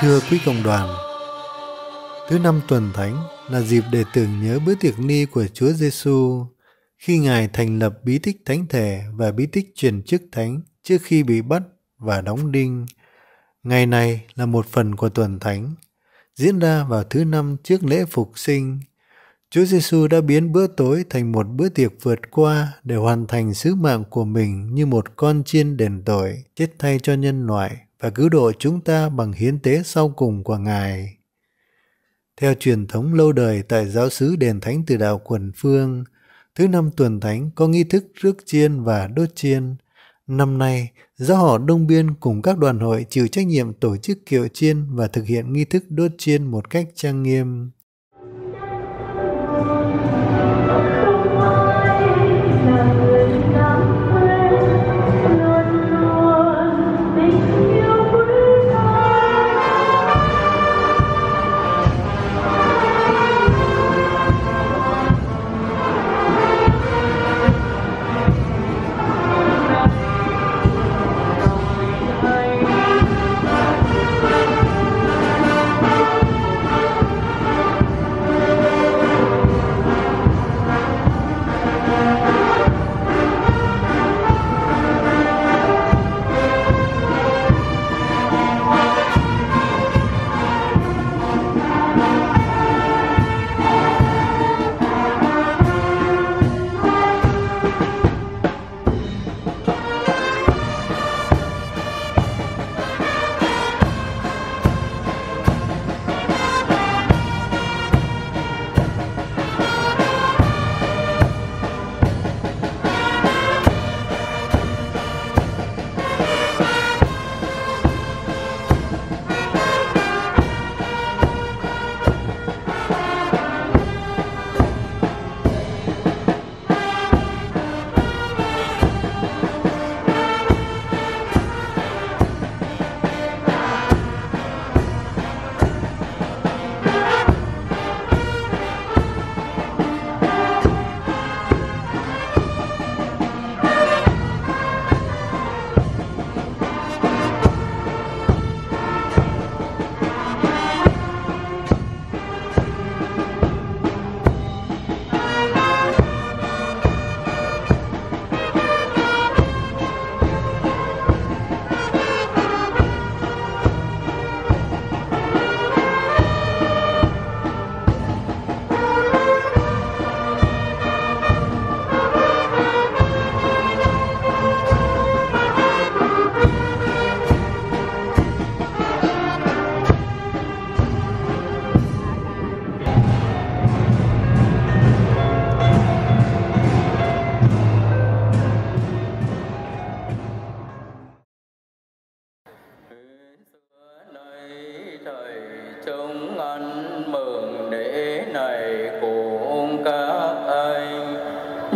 thưa quý cộng đoàn, thứ năm tuần thánh là dịp để tưởng nhớ bữa tiệc ni của Chúa Giêsu khi Ngài thành lập bí tích thánh thể và bí tích truyền chức thánh trước khi bị bắt và đóng đinh. Ngày này là một phần của tuần thánh, diễn ra vào thứ năm trước lễ phục sinh. Chúa Giêsu đã biến bữa tối thành một bữa tiệc vượt qua để hoàn thành sứ mạng của mình như một con chiên đền tội, chết thay cho nhân loại và cứu độ chúng ta bằng hiến tế sau cùng của Ngài. Theo truyền thống lâu đời tại giáo xứ đền thánh từ đạo quần phương, thứ năm tuần thánh có nghi thức rước chiên và đốt chiên. Năm nay, giáo họ Đông Biên cùng các đoàn hội chịu trách nhiệm tổ chức kiệu chiên và thực hiện nghi thức đốt chiên một cách trang nghiêm.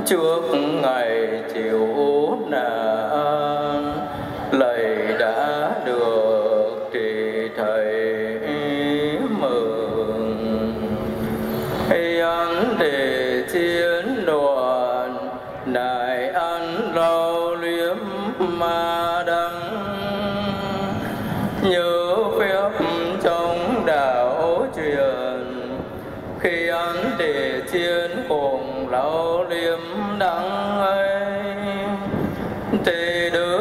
trước ngày chiều là do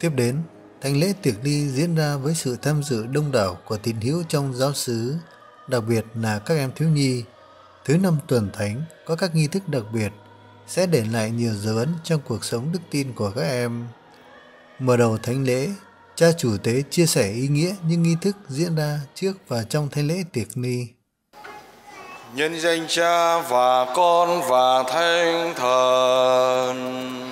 Tiếp đến, thánh lễ tiệc ly diễn ra với sự tham dự đông đảo của tín hữu trong giáo xứ, đặc biệt là các em thiếu nhi. Thứ năm tuần thánh có các nghi thức đặc biệt sẽ để lại nhiều dấu ấn trong cuộc sống đức tin của các em. Mở đầu thánh lễ, cha chủ tế chia sẻ ý nghĩa những nghi thức diễn ra trước và trong thánh lễ tiệc ni. nhân danh cha và con và thánh thần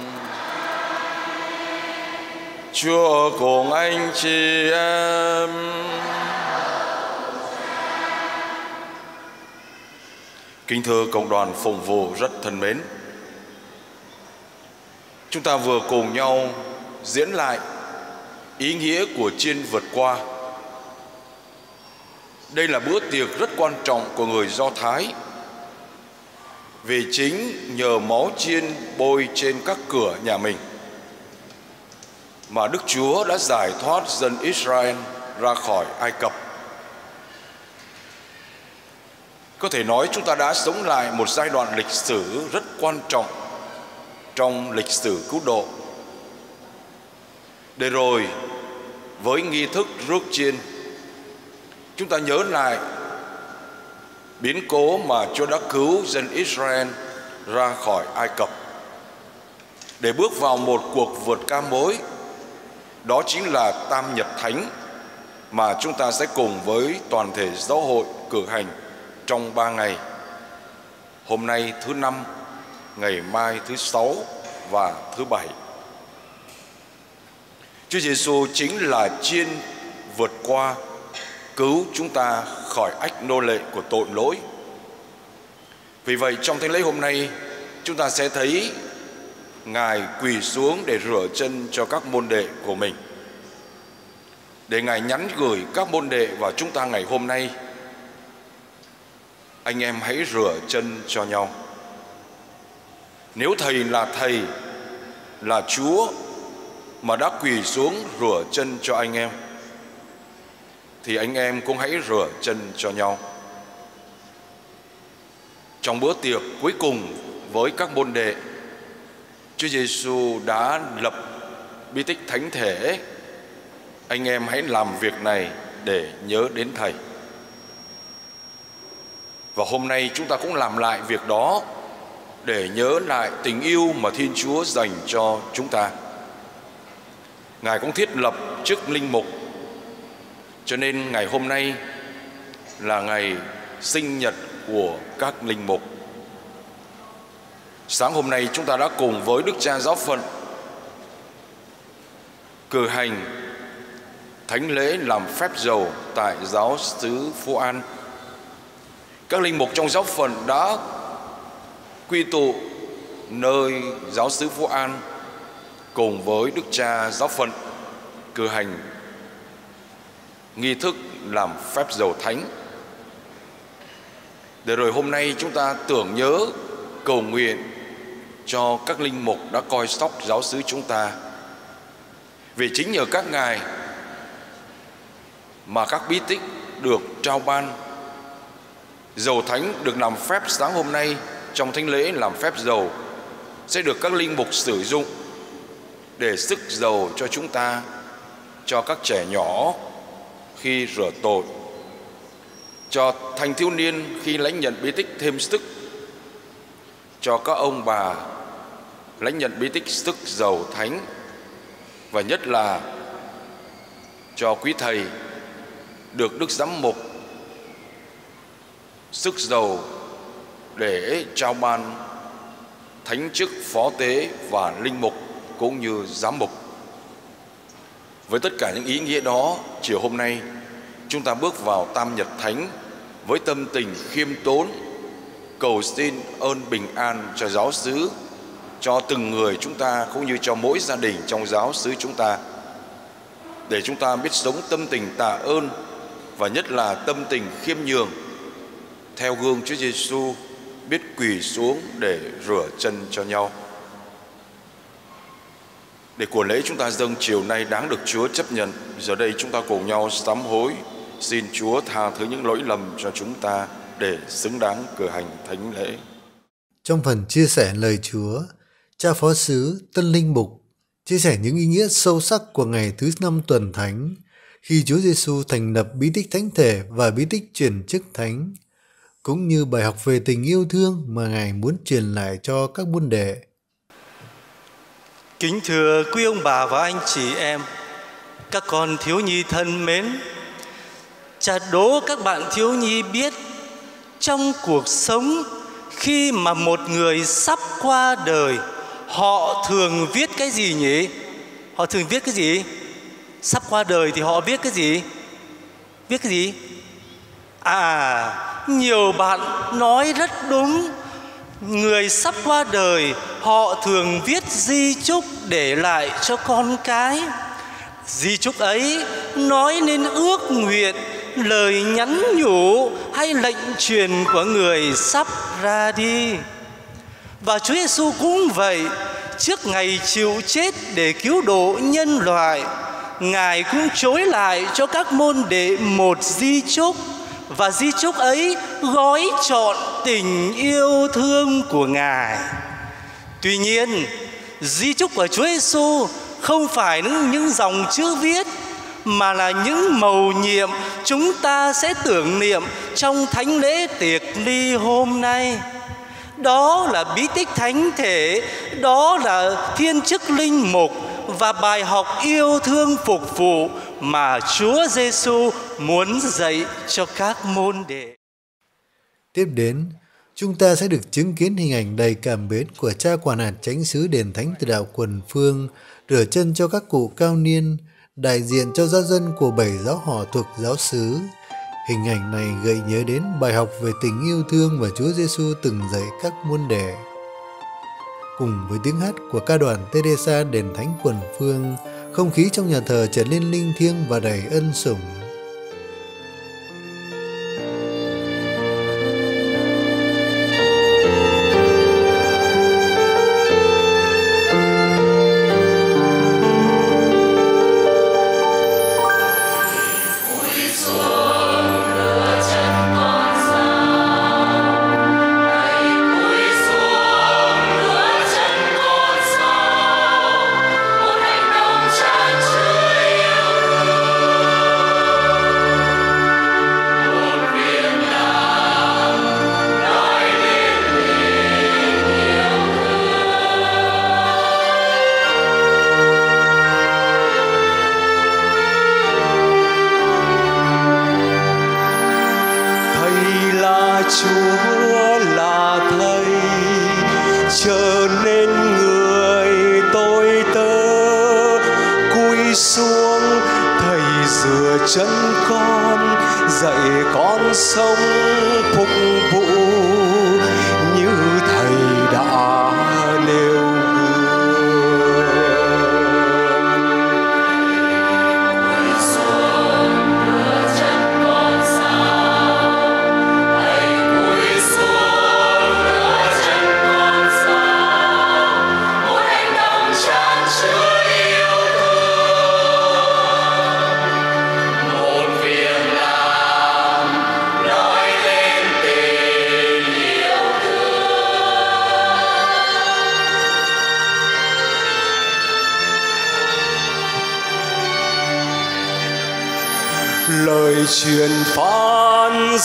chúa cùng anh chị em. Kính thưa cộng đoàn phụng vụ rất thân mến, chúng ta vừa cùng nhau diễn lại ý nghĩa của chiên vượt qua. Đây là bữa tiệc rất quan trọng của người Do Thái. Vì chính nhờ máu chiên bôi trên các cửa nhà mình mà Đức Chúa đã giải thoát dân Israel ra khỏi Ai Cập. Có thể nói chúng ta đã sống lại một giai đoạn lịch sử rất quan trọng trong lịch sử cứu độ. Để rồi, với nghi thức rước chiên, chúng ta nhớ lại biến cố mà Chúa đã cứu dân Israel ra khỏi Ai Cập để bước vào một cuộc vượt ca mối đó chính là Tam Nhật Thánh mà chúng ta sẽ cùng với toàn thể giáo hội cử hành trong ba ngày. Hôm nay thứ năm, ngày mai thứ sáu và thứ bảy. Chúa Giêsu chính là chiên vượt qua cứu chúng ta khỏi ách nô lệ của tội lỗi. Vì vậy trong thánh lễ hôm nay chúng ta sẽ thấy Ngài quỳ xuống để rửa chân cho các môn đệ của mình. Để Ngài nhắn gửi các môn đệ vào chúng ta ngày hôm nay, Anh em hãy rửa chân cho nhau. Nếu Thầy là Thầy, Là Chúa Mà đã quỳ xuống rửa chân cho anh em, Thì anh em cũng hãy rửa chân cho nhau. Trong bữa tiệc cuối cùng với các môn đệ Chúa Giêsu đã lập bí tích thánh thể. Anh em hãy làm việc này để nhớ đến thầy. Và hôm nay chúng ta cũng làm lại việc đó để nhớ lại tình yêu mà thiên chúa dành cho chúng ta. Ngài cũng thiết lập chức linh mục. Cho nên ngày hôm nay là ngày sinh nhật của các linh mục. Sáng hôm nay chúng ta đã cùng với Đức Cha Giáo phận cử hành thánh lễ làm phép dầu tại giáo xứ Phú An. Các linh mục trong giáo phận đã quy tụ nơi giáo xứ Phú An cùng với Đức Cha Giáo phận cử hành nghi thức làm phép dầu thánh. Để rồi hôm nay chúng ta tưởng nhớ cầu nguyện cho các linh mục đã coi sóc giáo xứ chúng ta. Vì chính nhờ các ngài mà các bí tích được trao ban, dầu thánh được làm phép sáng hôm nay, trong thánh lễ làm phép dầu, sẽ được các linh mục sử dụng để sức dầu cho chúng ta, cho các trẻ nhỏ khi rửa tội, cho thanh thiếu niên khi lãnh nhận bí tích thêm sức, cho các ông bà lãnh nhận bí tích sức giàu thánh và nhất là cho quý thầy được đức giám mục sức giàu để trao ban thánh chức phó tế và linh mục cũng như giám mục. Với tất cả những ý nghĩa đó, chiều hôm nay, chúng ta bước vào tam nhật thánh với tâm tình khiêm tốn, cầu xin ơn bình an cho giáo xứ cho từng người chúng ta cũng như cho mỗi gia đình trong giáo xứ chúng ta để chúng ta biết sống tâm tình tạ ơn và nhất là tâm tình khiêm nhường theo gương Chúa Giêsu biết quỳ xuống để rửa chân cho nhau. Để của lễ chúng ta dâng chiều nay đáng được Chúa chấp nhận. Giờ đây chúng ta cùng nhau sám hối, xin Chúa tha thứ những lỗi lầm cho chúng ta để xứng đáng cử hành thánh lễ. Trong phần chia sẻ lời Chúa, cha phó sứ Tân Linh Mục chia sẻ những ý nghĩa sâu sắc của ngày thứ năm tuần thánh khi Chúa Giêsu thành lập bí tích thánh thể và bí tích truyền chức thánh, cũng như bài học về tình yêu thương mà Ngài muốn truyền lại cho các môn đệ. Kính thưa quý ông bà và anh chị em, các con thiếu nhi thân mến, cha đố các bạn thiếu nhi biết trong cuộc sống khi mà một người sắp qua đời họ thường viết cái gì nhỉ? Họ thường viết cái gì? Sắp qua đời thì họ viết cái gì? Viết cái gì? À nhiều bạn nói rất đúng. Người sắp qua đời, họ thường viết di chúc để lại cho con cái. Di chúc ấy nói nên ước nguyện, lời nhắn nhủ hay lệnh truyền của người sắp ra đi và Chúa Giêsu cũng vậy trước ngày chịu chết để cứu độ nhân loại ngài cũng chối lại cho các môn đệ một di chúc và di chúc ấy gói trọn tình yêu thương của ngài. Tuy nhiên di chúc của chúa giêsu không phải những, những dòng chữ viết mà là những mầu nhiệm chúng ta sẽ tưởng niệm trong thánh lễ tiệc ly hôm nay đó là bí tích thánh thể đó là thiên chức linh mục và bài học yêu thương phục vụ mà Chúa Giêsu muốn dạy cho các môn đệ. Tiếp đến, chúng ta sẽ được chứng kiến hình ảnh đầy cảm mến của cha quản hạt chánh xứ đền thánh từ đạo quần phương rửa chân cho các cụ cao niên, đại diện cho gia dân của bảy giáo họ thuộc giáo xứ. Hình ảnh này gợi nhớ đến bài học về tình yêu thương mà Chúa Giêsu từng dạy các môn đệ cùng với tiếng hát của ca đoàn Teresa đền thánh quần phương, không khí trong nhà thờ trở nên linh thiêng và đầy ân sủng.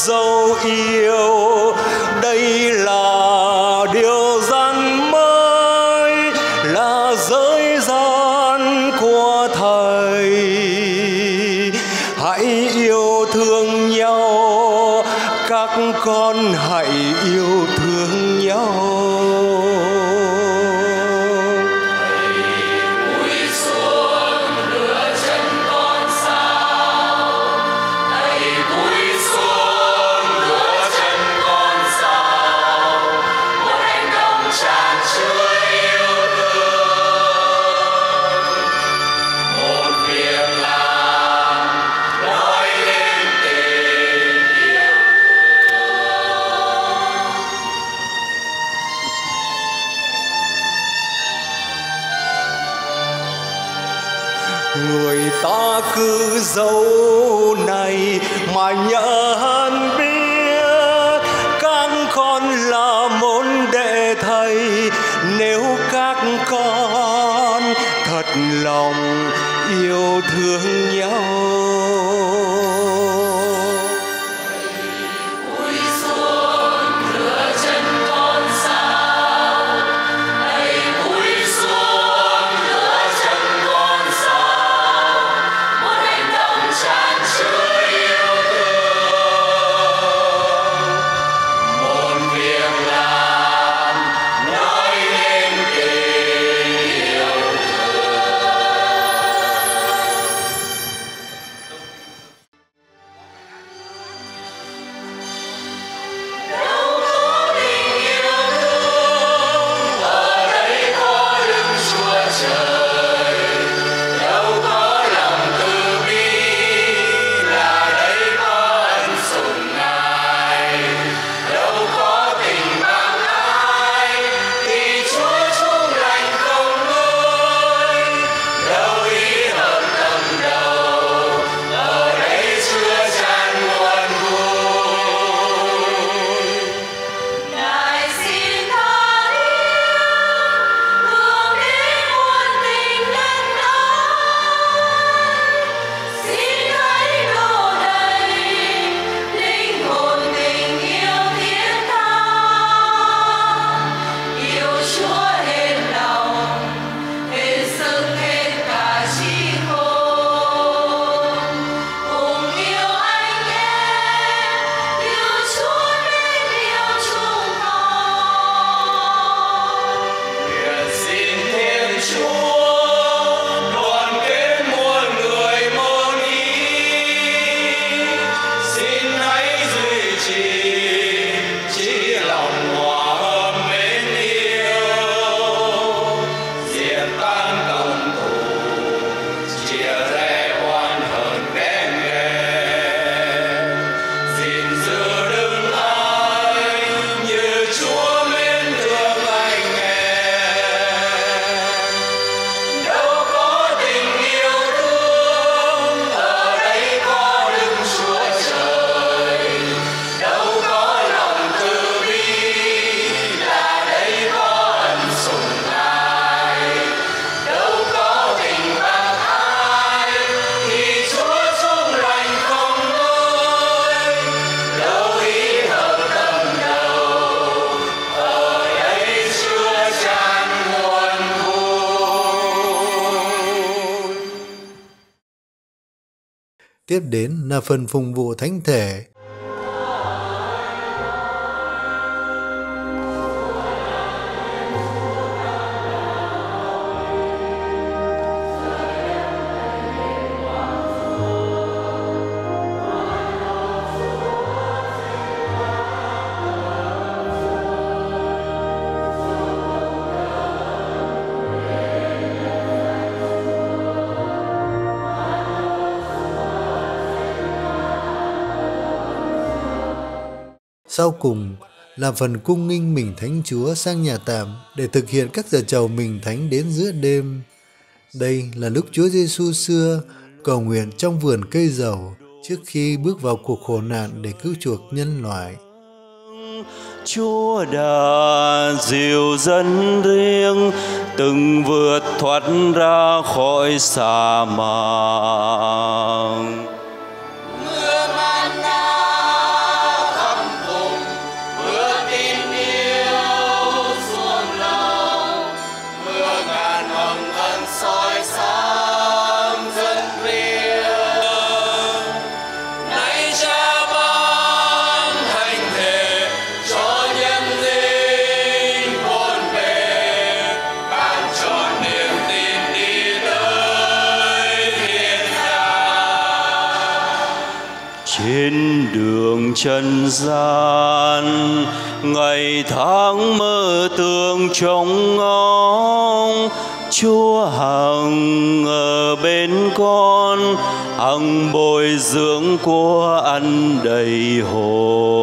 Dấu yêu. Đây là điều gian mới, là giới gian của thầy. Hãy yêu thương nhau, các con hãy yêu thương nhau. Người ta cứ dấu này mà nhận biết. Các con là môn đệ thầy, nếu các con thật lòng yêu thương nhau. Tiếp đến là phần phùng vụ thánh thể. Sau cùng là phần cung nghinh mình thánh chúa sang nhà tạm để thực hiện các giờ chầu mình thánh đến giữa đêm. Đây là lúc Chúa Giêsu xưa cầu nguyện trong vườn cây dầu trước khi bước vào cuộc khổ nạn để cứu chuộc nhân loại. Chúa đã dìu dân riêng, từng vượt thoát ra khỏi sa mạc trần gian, ngày tháng mơ tưởng trông ngóng. Chúa hằng ở bên con, hằng bồi dưỡng của ăn đầy hồn.